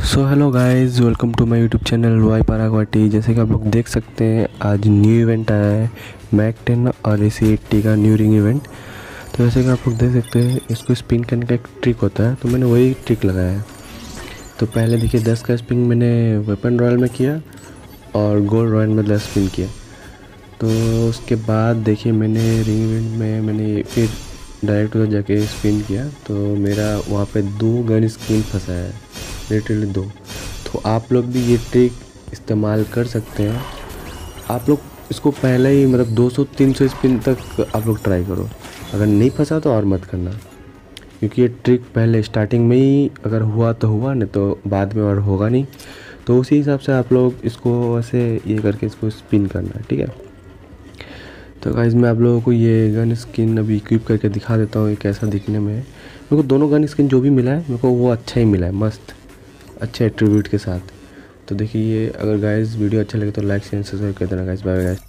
So hello guys welcome to my YouTube channel Y पारागवाटी जैसे कि आप लोग देख सकते हैं, आज न्यू इवेंट आया है मैक टेन और ए सी एट्टी का न्यू रिंग इवेंट तो जैसे कि आप लोग देख सकते हैं, इसको स्पिन करने का एक ट्रिक होता है तो मैंने वही ट्रिक लगाया है। तो पहले देखिए, दस का स्पिन मैंने वेपन रॉयल में किया और गोल्ड रॉयल में दस स्पिन किया। तो उसके बाद देखिए, मैंने रिंग इवेंट में मैंने फिर डायरेक्ट उधर जाके स्पिन किया तो मेरा वहाँ पे दो गन स्क्रीन फंसा है। लिटरली दो। तो आप लोग भी ये ट्रिक इस्तेमाल कर सकते हैं। आप लोग इसको पहले ही मतलब 200-300 स्पिन तक आप लोग ट्राई करो। अगर नहीं फंसा तो और मत करना। क्योंकि ये ट्रिक पहले स्टार्टिंग में ही अगर हुआ तो हुआ, नहीं तो बाद में और होगा नहीं। तो उसी हिसाब से आप लोग इसको ऐसे ये करके इसको स्पिन करना है ठीक है? तो गाइज़ मैं आप लोगों को ये गन स्किन अभी इक्विप करके दिखा देता हूँ, ये कैसा दिखने में मेरे को दोनों गन स्किन जो भी मिला है, मेरे को वो अच्छा ही मिला है, मस्त। अच्छे एट्रीब्यूट के साथ। तो देखिए ये अगर गाइस वीडियो अच्छा लगे तो लाइक शेयर सब्सक्राइब कर देना गाइस बाय बाय